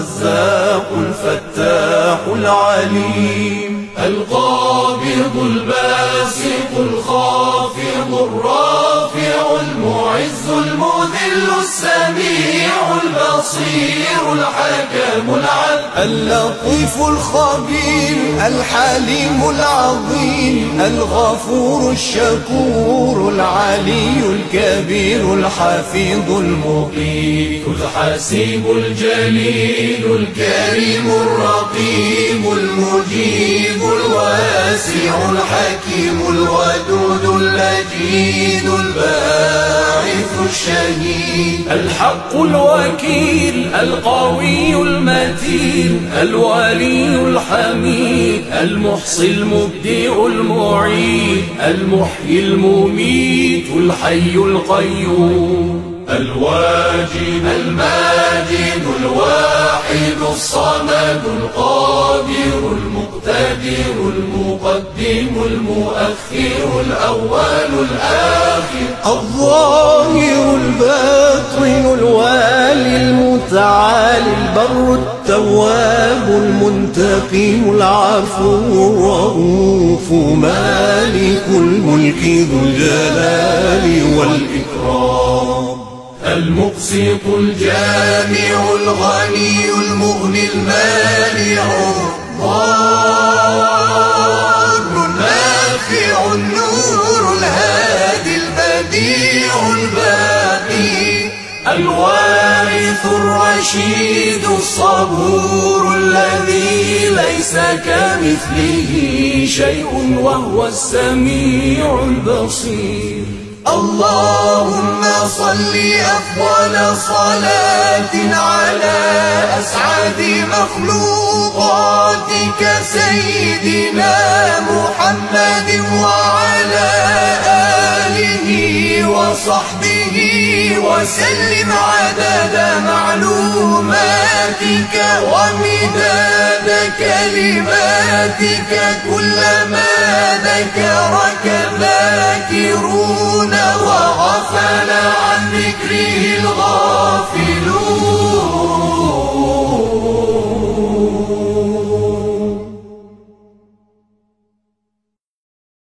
الرزاق الفتاح العليم القابض الباسط الخافض الرافع المذل السميع البصير الحكم العدل. اللطيف الخبير الحليم العظيم الغفور الشكور العلي الكبير الحفيظ المقيت الحسيب الجليل الكريم الرقيب المجيب الواسع الحكيم الودود المجيد الباعث الشهيد الحق الوكيل القوي المتين الولي الحميد المحصي المبدئ المعيد المحيي المميت الحي القيوم الواجد الماجد الواحد الصمد القادر المقتدر المقدم المؤخر الأول الآخر الظاهر البر التواب المنتقم العفو الرؤوف مالك الملك ذو الجلال والإكرام. المقسط الجامع الغني المغني المانع الضار النافع النور الهادي البديع الباقي. الوارث الرشيد الصبور الذي ليس كمثله شيء وهو السميع البصير. اللهم صل أفضل صلاة على أسعد مخلوقاتك سيدنا محمد وعلى آله وصحبه وسلم عدد معلوماتك ومداد كلماتك كلما ذكرك ذاكرون وغفل عن ذكره